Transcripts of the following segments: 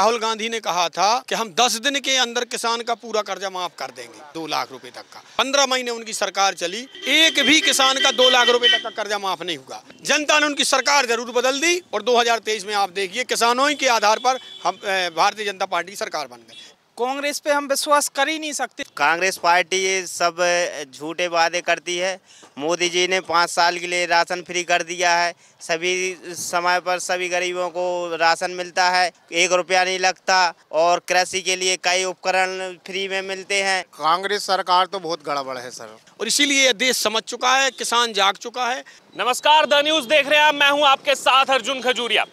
राहुल गांधी ने कहा था कि हम 10 दिन के अंदर किसान का पूरा कर्जा माफ़ कर देंगे, दो लाख रुपए तक का। पंद्रह महीने उनकी सरकार चली, एक भी किसान का दो लाख रुपए तक का कर्जा माफ़ नहीं हुआ। जनता ने उनकी सरकार ज़रूर बदल दी और 2023 में आप देखिए, किसानों के आधार पर हम भारतीय जनता पार्टी की सरकार बन गई। कांग्रेस पे हम विश्वास कर ही नहीं सकते। कांग्रेस पार्टी ये सब झूठे वादे करती है। मोदी जी ने पाँच साल के लिए राशन फ्री कर दिया है। सभी समय पर सभी गरीबों को राशन मिलता है। एक रुपया नहीं लगता और कृषि के लिए कई उपकरण फ्री में मिलते हैं। कांग्रेस सरकार तो बहुत गड़बड़ है सर। और इसीलिए देश समझ चुका है किसान जाग चुका है। नमस्कार द न्यूज़ देख रहे हैं मैं हूँ आपके साथ अर्जुन खजूरिया।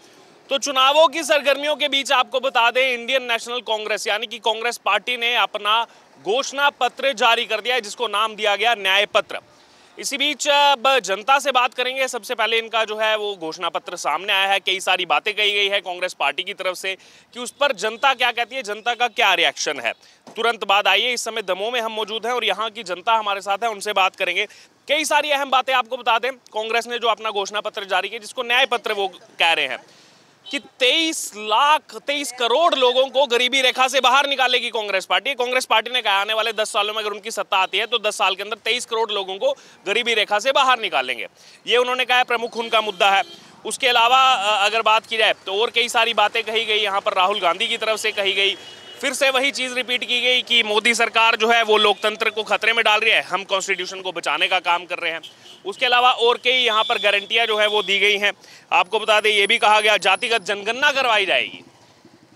तो चुनावों की सरगर्मियों के बीच आपको बता दें इंडियन नेशनल कांग्रेस यानी कि कांग्रेस पार्टी ने अपना घोषणा पत्र जारी कर दिया है, जिसको नाम दिया गया न्याय पत्र इसी बीच अब जनता से बात करेंगे। सबसे पहले इनका जो है, वो घोषणा पत्र सामने आया है। कई सारी बातें कही गई है कांग्रेस पार्टी की तरफ़ से कि उस पर जनता क्या कहती है, जनता का क्या रिएक्शन है। तुरंत बाद आइए, इस समय दमोह में हम मौजूद हैं और यहाँ की जनता हमारे साथ है, उनसे बात करेंगे। कई सारी अहम बातें आपको बता दें। कांग्रेस ने जो अपना घोषणा पत्र जारी किया, जिसको न्याय पत्र वो कह रहे हैं। कि 23 लाख 23 करोड़ लोगों को गरीबी रेखा से बाहर निकालेगी कांग्रेस पार्टी। कांग्रेस पार्टी ने कहा, आने वाले 10 सालों में अगर उनकी सत्ता आती है तो 10 साल के अंदर 23 करोड़ लोगों को गरीबी रेखा से बाहर निकालेंगे। ये उन्होंने कहा है, प्रमुख उनका मुद्दा है। उसके अलावा अगर बात की जाए तो और कई सारी बातें कही गई, यहाँ पर राहुल गांधी की तरफ़ से कही गई फिर से वही चीज़ रिपीट की गई कि मोदी सरकार जो है वो लोकतंत्र को खतरे में डाल रही है। हम कॉन्स्टिट्यूशन को बचाने का काम कर रहे हैं। उसके अलावा और कई यहाँ पर गारंटियाँ जो है वो दी गई हैं। आपको बता दें, ये भी कहा गया, जातिगत जनगणना करवाई जाएगी।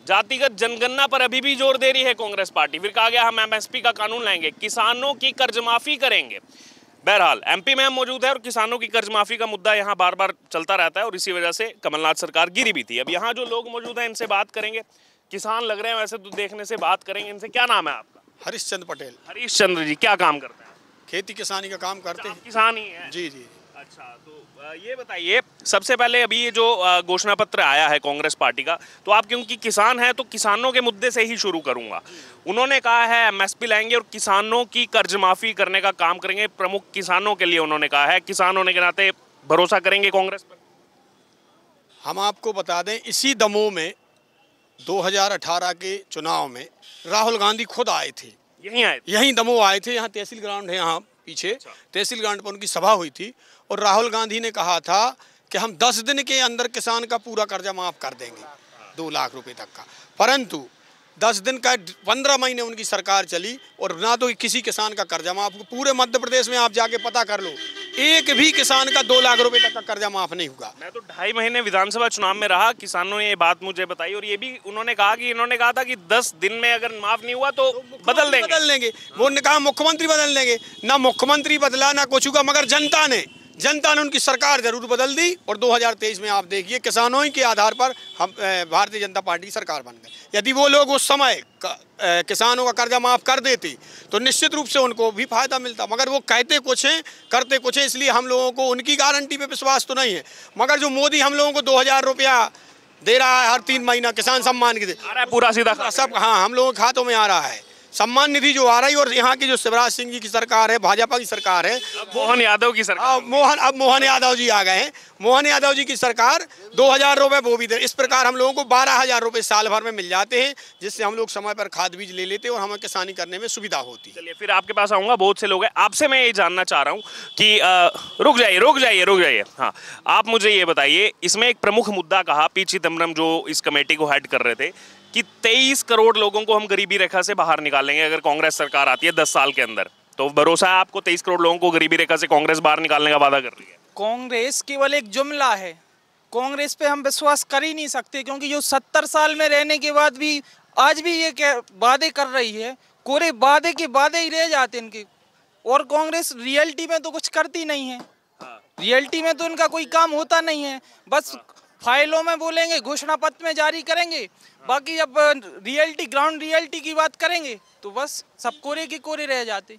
जातिगत जनगणना पर अभी भी ज़ोर दे रही है कांग्रेस पार्टी। फिर कहा गया, हम एमएसपी का कानून लाएँगे, किसानों की कर्ज माफ़ी करेंगे। बहरहाल एमपी में हम मौजूद है और किसानों की कर्ज माफ़ी का मुद्दा यहाँ बार बार चलता रहता है और इसी वजह से कमलनाथ सरकार गिरी भी थी। अब यहाँ जो लोग मौजूद हैं, इनसे बात करेंगे। किसान लग रहे हैं वैसे तो देखने से बात करेंगे इनसे। क्या नाम है आपका? हरीश चंद्र पटेल। हरीश चंद्र जी क्या काम करते हैं? खेती किसानी का काम करते हैं। किसान ही हैं। जी जी। अच्छा तो ये बताइए सबसे पहले अभी ये जो घोषणा पत्र आया है कांग्रेस पार्टी का तो आप क्योंकि किसान हैं तो किसानों के मुद्दे से ही शुरू करूँगा। उन्होंने कहा है एमएसपी लाएँगे और किसानों की कर्ज माफ़ी करने का काम करेंगे। प्रमुख किसानों के लिए उन्होंने कहा है। किसान होने के नाते भरोसा करेंगे कांग्रेस पर? हम आपको बता दें इसी दमोह में 2018 के चुनाव में राहुल गांधी खुद आए थे। यही आए यहीं दमोह आए थे यहाँ तहसील ग्राउंड है यहाँ पीछे। तहसील ग्राउंड पर उनकी सभा हुई थी और राहुल गांधी ने कहा था कि हम 10 दिन के अंदर किसान का पूरा कर्जा माफ़ कर देंगे दो लाख रुपए तक का। परंतु 10 दिन का 15 महीने उनकी सरकार चली और ना तो किसी किसान का कर्जा माफ़ पूरे मध्य प्रदेश में आप जाके पता कर लो एक भी किसान का दो लाख रुपए तक का कर्जा माफ़ नहीं होगा मैं तो ढाई महीने विधानसभा चुनाव में रहा किसानों ने ये बात मुझे बताई और ये भी उन्होंने कहा कि इन्होंने कहा था कि दस दिन में अगर माफ़ नहीं हुआ तो तो बदल देंगे। बदल देंगे। वो ने कहा मुख्यमंत्री बदल देंगे ना मुख्यमंत्री बदला ना कुछ हुआ मगर जनता ने जनता ने उनकी सरकार ज़रूर बदल दी और 2023 में आप देखिए किसानों ही के आधार पर हम भारतीय जनता पार्टी की सरकार बन गई। यदि वो लोग उस समय किसानों का कर्जा माफ़ कर देते तो निश्चित रूप से उनको भी फ़ायदा मिलता। मगर वो कहते कुछ हैं करते कुछ हैं इसलिए हम लोगों को उनकी गारंटी पे विश्वास तो नहीं है। मगर जो मोदी हम लोगों को दो हज़ार रुपया दे रहा है हर तीन महीना किसान सम्मान के दे पूरा सीधा सब हाँ हम लोगों के खातों में आ रहा है। सम्मान निधि जो आ रही है और यहाँ की जो शिवराज सिंह जी की सरकार है भाजपा की सरकार है मोहन यादव की सरकार। अब मोहन अब मोहन यादव जी आ गए हैं। मोहन यादव जी की सरकार दो हज़ार रुपये वो भी दे इस प्रकार हम लोगों को बारह हज़ार रुपये साल भर में मिल जाते हैं जिससे हम लोग समय पर खाद बीज ले लेते हैं और हमें किसानी करने में सुविधा होती है। चलिए फिर आपके पास आऊँगा बहुत से लोग हैं। आपसे मैं ये जानना चाह रहा हूँ कि अ, रुक जाइए रुक जाइए रुक जाइए। हाँ आप मुझे ये बताइए इसमें एक प्रमुख मुद्दा कहा पी चिदम्बरम जो इस कमेटी को हेड कर रहे थे कि 23 करोड़ लोगों को हम गरीबी रेखा से बाहर निकालेंगे अगर कांग्रेस सरकार आती है 10 साल के अंदर। तो भरोसा है आपको 23 करोड़ लोगों को गरीबी रेखा से कांग्रेस बाहर निकालने का वादा कर रही है? कांग्रेस केवल एक जुमला है। कांग्रेस पे हम विश्वास कर ही नहीं सकते क्योंकि जो सत्तर साल में रहने के बाद भी आज भी ये वादे कर रही है कोरे वादे के वादे ही रह जाते इनके। और कांग्रेस रियलिटी में तो कुछ करती नहीं है। रियलिटी में तो इनका कोई काम होता नहीं है। बस फाइलों में बोलेंगे घोषणा पत्र में जारी करेंगे बाकी जब रियलिटी ग्राउंड रियलिटी की बात करेंगे तो बस सब कोरे के कोरे रह जाते।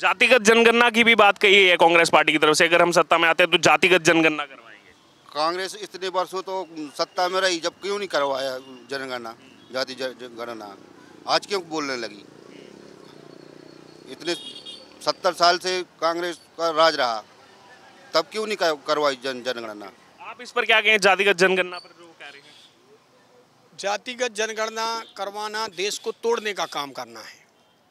जातिगत जनगणना की भी बात कही है कांग्रेस पार्टी की तरफ़ से अगर हम सत्ता में आते हैं तो जातिगत जनगणना करवाएँगे। कांग्रेस इतने वर्षों तो सत्ता में रही जब क्यों नहीं करवाया जनगणना जाति जनगणना? आज क्यों बोलने लगी? इतने सत्तर साल से कांग्रेस का राज रहा तब क्यों नहीं करवाई जन जनगणना? इस पर क्या कहें? जातिगत जनगणना पर जो कह रहे हैं। जातिगत जनगणना करवाना, देश को तोड़ने का काम करना है।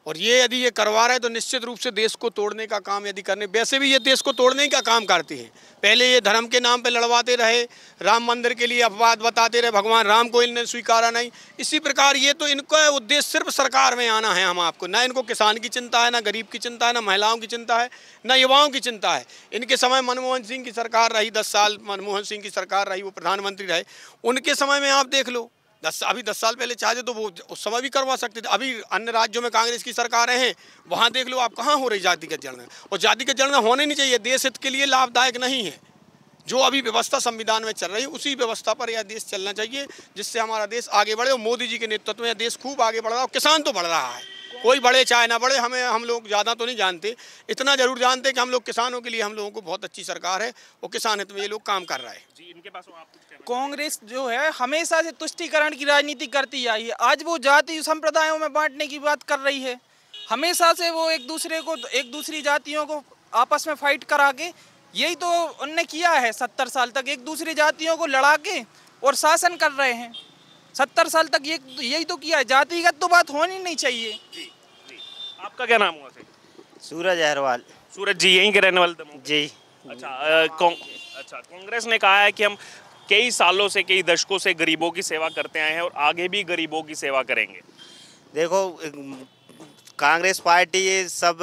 और ये यदि ये करवा रहे हैं तो निश्चित रूप से देश को तोड़ने का काम यदि करने, वैसे भी ये देश को तोड़ने का काम करते हैं। पहले ये धर्म के नाम पे लड़वाते रहे, राम मंदिर के लिए अपवाद बताते रहे, भगवान राम को इनने स्वीकारा नहीं। इसी प्रकार ये तो इनका उद्देश्य सिर्फ़ सरकार में आना है, हम आपको, ना इनको किसान की चिंता है, ना गरीब की चिंता है, ना महिलाओं की चिंता है, ना युवाओं की चिंता है। इनके समय मनमोहन सिंह की सरकार रही, दस साल मनमोहन सिंह की सरकार रही, वो प्रधानमंत्री रहे। उनके समय में आप देख लो दस, अभी दस साल पहले चाहते तो वो उस समय भी करवा सकते थे। अभी अन्य राज्यों में कांग्रेस की सरकारें हैं, वहाँ देख लो आप कहाँ हो रही जातिगत जनगणना और जातिगत जनगणना होने नहीं चाहिए, देश हित के लिए लाभदायक नहीं है। जो अभी व्यवस्था संविधान में चल रही है, उसी व्यवस्था पर यह देश चलना चाहिए, जिससे हमारा देश आगे बढ़े और मोदी जी के नेतृत्व में यह देश खूब आगे बढ़ रहा है और किसान तो बढ़ रहा है। कोई बड़े चाहे ना बड़े हमें हम लोग ज़्यादा तो नहीं जानते। इतना ज़रूर जानते हैं कि हम लोग किसानों के लिए हम लोगों को बहुत अच्छी सरकार है और किसान हित में ये लोग काम कर रहा है। जी इनके पास आप कुछ कहना कांग्रेस जो है हमेशा से तुष्टिकरण की राजनीति करती आई है। आज वो जाति संप्रदायों में बांटने की बात कर रही है। हमेशा से वो एक दूसरे को एक दूसरी जातियों को आपस में फाइट करा के यही तो उनने किया है सत्तर साल तक। एक दूसरी जातियों को लड़ा के और शासन कर रहे हैं। सत्तर साल तक ये यही तो किया है। जातिगत तो बात होनी नहीं चाहिए। जी जी। आपका क्या नाम हुआ सूरज अहरवाल। सूरज जी यहीं के रहने वाले जी। अच्छा अच्छा कांग्रेस ने कहा है कि हम कई सालों से कई दशकों से गरीबों की सेवा करते आए हैं और आगे भी गरीबों की सेवा करेंगे। देखो कांग्रेस पार्टी ये सब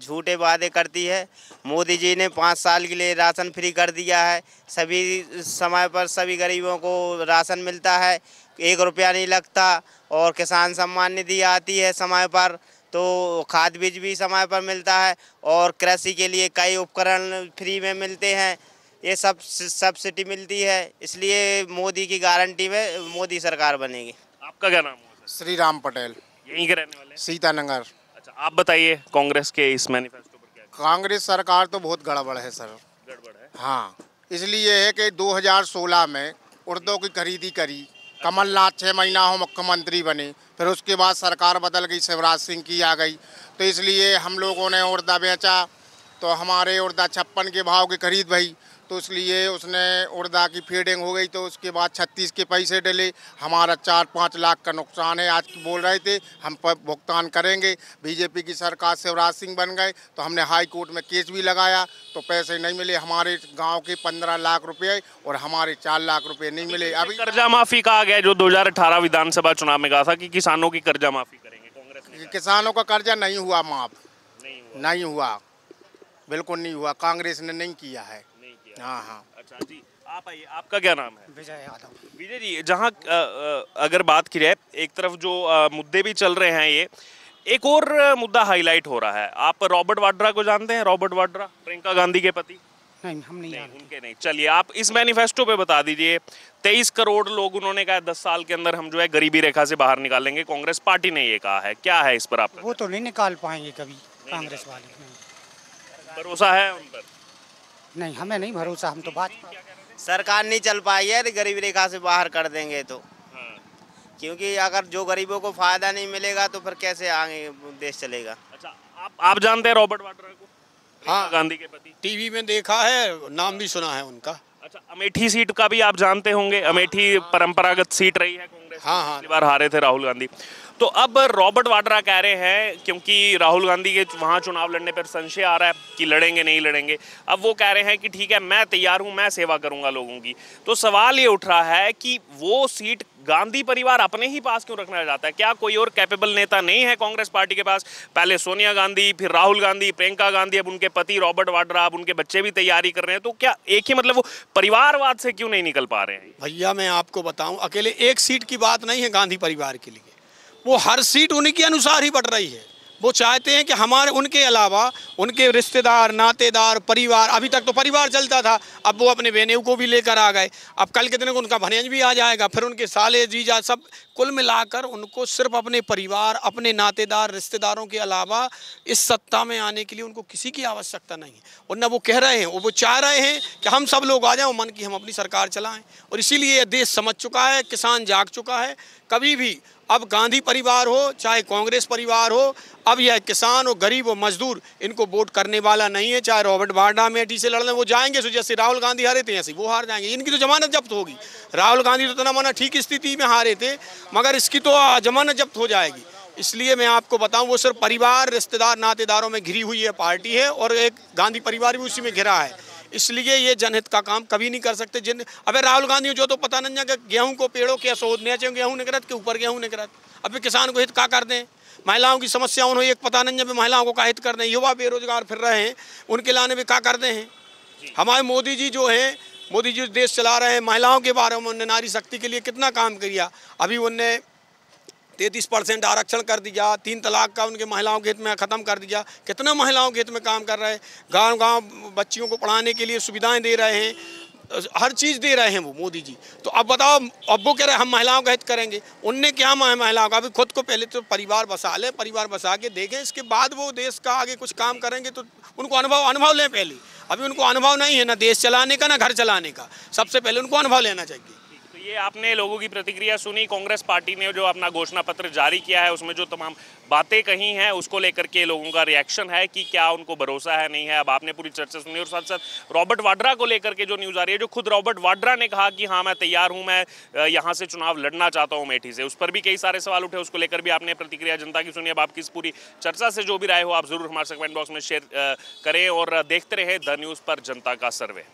झूठे वादे करती है। मोदी जी ने पाँच साल के लिए राशन फ्री कर दिया है। सभी समय पर सभी गरीबों को राशन मिलता है। एक रुपया नहीं लगता और किसान सम्मान निधि आती है समय पर तो खाद बीज भी समय पर मिलता है और कृषि के लिए कई उपकरण फ्री में मिलते हैं। ये सब सब्सिडी मिलती है इसलिए मोदी की गारंटी में मोदी सरकार बनेगी। आपका क्या नाम सर श्री राम पटेल। यहीं के रहने वाले हैं? सीतानगर। अच्छा आप बताइए कांग्रेस के इस मैनिफेस्टो पर क्या कांग्रेस सरकार तो बहुत गड़बड़ है सर। गड़बड़ है? हाँ इसलिए है कि 2016 में उर्दू की खरीदी करी। कमलनाथ छः महीना हो मुख्यमंत्री बने, फिर उसके बाद सरकार बदल गई, शिवराज सिंह की आ गई। तो इसलिए हम लोगों ने उर्दा बेचा तो हमारे उर्दा छप्पन के भाव की खरीद भई। तो इसलिए उसने उर्दा की फीडिंग हो गई तो उसके बाद छत्तीस के पैसे डले। हमारा चार पाँच लाख का नुकसान है आज बोल रहे थे हम पर भुगतान करेंगे। बीजेपी की सरकार शिवराज सिंह बन गए तो हमने हाई कोर्ट में केस भी लगाया तो पैसे नहीं मिले। हमारे गाँव के पंद्रह लाख रुपए और हमारे चार लाख रुपए नहीं मिले। अभी कर्जा माफ़ी कहा गया जो 2018 विधानसभा चुनाव में कहा था कि किसानों की कर्जा माफ़ी करेंगे कांग्रेस किसानों का कर्जा नहीं हुआ माफ़। नहीं हुआ। बिल्कुल नहीं हुआ कांग्रेस ने नहीं किया है। हाँ हाँ। अच्छा जी आप आइए आपका क्या नाम है? विजय यादव। विजय जी जहाँ अगर बात की जाए एक तरफ़ जो मुद्दे भी चल रहे हैं ये एक और मुद्दा हाईलाइट हो रहा है। आप रॉबर्ट वाड्रा को जानते हैं? रॉबर्ट वाड्रा प्रियंका गांधी के पति? नहीं हम नहीं नहीं उनके नहीं। चलिए आप इस मैनिफेस्टो पे बता दीजिए। तेईस करोड़ लोग उन्होंने कहा दस साल के अंदर हम जो है गरीबी रेखा से बाहर निकालेंगे। कांग्रेस पार्टी ने ये कहा है। क्या है इस पर आप वो तो नहीं निकाल पाएँगे कभी कांग्रेस वाले। भरोसा है उन पर? नहीं हमें नहीं भरोसा हम तो बात सरकार नहीं चल पाई है गरीब रेखा से बाहर कर देंगे तो। हाँ। क्योंकि अगर जो गरीबों को फ़ायदा नहीं मिलेगा तो फिर कैसे आगे देश चलेगा? अच्छा आप आप जानते हैं रॉबर्ट वाड्रा को? हाँ। गांधी के पति। टीवी में देखा है नाम भी सुना है उनका। अच्छा अमेठी सीट का भी आप जानते होंगे अमेठी परंपरागत सीट रही है कांग्रेस हाँ, हाँ। बार हारे थे राहुल गांधी। तो अब रॉबर्ट वाड्रा कह रहे हैं क्योंकि राहुल गांधी के वहाँ चुनाव लड़ने पर संशय आ रहा है कि लड़ेंगे नहीं लड़ेंगे। अब वो कह रहे हैं कि ठीक है मैं तैयार हूँ मैं सेवा करूँगा लोगों की। तो सवाल ये उठ रहा है कि वो सीट गांधी परिवार अपने ही पास क्यों रखना चाहता है? क्या कोई और कैपेबल नेता नहीं है कांग्रेस पार्टी के पास? पहले सोनिया गांधी, फिर राहुल गांधी, प्रियंका गांधी, अब उनके पति रॉबर्ट वाड्रा, अब उनके बच्चे भी तैयारी कर रहे हैं तो क्या एक ही मतलब वो परिवारवाद से क्यों नहीं निकल पा रहे हैं? भैया, मैं आपको बताऊँ, अकेले एक सीट की बात नहीं है गांधी परिवार के लिए। वो हर सीट उन्हीं के अनुसार ही बढ़ रही है। वो चाहते हैं कि हमारे, उनके अलावा, उनके रिश्तेदार, नातेदार, परिवार, अभी तक तो परिवार चलता था, अब वो अपने बेनेऊ को भी लेकर आ गए। अब कल के दिन को उनका भनेज भी आ जाएगा, फिर उनके साले, जीजा सब कुल मिलाकर उनको सिर्फ़ अपने परिवार, अपने नातेदार, रिश्तेदारों के अलावा इस सत्ता में आने के लिए उनको किसी की आवश्यकता नहीं। है और न वो कह रहे हैं वो चाह रहे हैं कि हम सब लोग आ जाएँ मन की हम अपनी सरकार चलाएँ। और इसीलिए देश समझ चुका है, किसान जाग चुका है। कभी भी अब गांधी परिवार हो, चाहे कांग्रेस परिवार हो, अब यह किसान और गरीब और मजदूर, इनको वोट करने वाला नहीं है, चाहे रॉबर्ट वाड्रा अमेठी से लड़ने, वो जाएँगे, सो जैसे राहुल गांधी हारे थे, ऐसे वो हार जाएँगे। इनकी तो जमानत जब्त होगी। राहुल गांधी तो इतना माना ठीक स्थिति में हारे थे, मगर इसकी तो जमानत जब्त हो जाएगी। इसलिए मैं आपको बताऊँ, वो सिर्फ़ परिवार, रिश्तेदार, नातेदारों में घिरी हुई है पार्टी है, और एक गांधी परिवार भी उसी में घिरा है। इसलिए ये जनहित का काम कभी नहीं कर सकते। जिन अबे राहुल गांधी जो तो पता नहीं कि गेहूँ को पेड़ों के शोधने चाहिए गेहूँ निकलत के ऊपर गेहूँ निकलत अभी किसान को हित का कर दें? महिलाओं की समस्या उन्होंने एक पता नहीं जब महिलाओं को का हित कर दें? युवा बेरोजगार फिर रहे हैं उनके लाने भी का कर दें? हैं हमारे मोदी जी जो हैं मोदी जी देश चला रहे हैं महिलाओं के बारे में उन्होंने नारी शक्ति के लिए कितना काम किया? अभी उनने तैंतीस परसेंट आरक्षण कर दिया, तीन तलाक का उनके महिलाओं के हित में ख़त्म कर दिया। कितना महिलाओं के हित में काम कर रहे हैं? गाँव गाँव बच्चियों को पढ़ाने के लिए सुविधाएँ दे रहे हैं, हर चीज़ दे रहे हैं वो, मोदी जी। तो अब बताओ, अब वो कह रहे हम महिलाओं का हित करेंगे। उनने क्या महिलाओं का? अभी खुद को पहले तो परिवार बसा लें, परिवार बसा के देखें, इसके बाद वो देश का आगे कुछ काम करेंगे तो उनको अनुभव अनुभव लें पहले। अभी उनको अनुभव नहीं है ना देश चलाने का, ना घर चलाने का। सबसे पहले उनको अनुभव लेना चाहिए। ये आपने लोगों की प्रतिक्रिया सुनी, कांग्रेस पार्टी ने जो अपना घोषणा पत्र जारी किया है, उसमें जो तमाम बातें कही हैं, उसको लेकर के लोगों का रिएक्शन है कि क्या उनको भरोसा है, नहीं है। अब आपने पूरी चर्चा सुनी और साथ साथ रॉबर्ट वाड्रा को लेकर के जो न्यूज़ आ रही है, जो खुद रॉबर्ट वाड्रा ने कहा कि हाँ मैं तैयार हूँ, मैं यहाँ से चुनाव लड़ना चाहता हूँ मेठी से, उस पर भी कई सारे सवाल उठे, उसको लेकर भी आपने प्रतिक्रिया जनता की सुनी। अब आपकी इस पूरी चर्चा से जो भी राय हो, आप ज़रूर हमारे कमेंट बॉक्स में शेयर करें और देखते रहे द न्यूज़ पर जनता का सर्वे।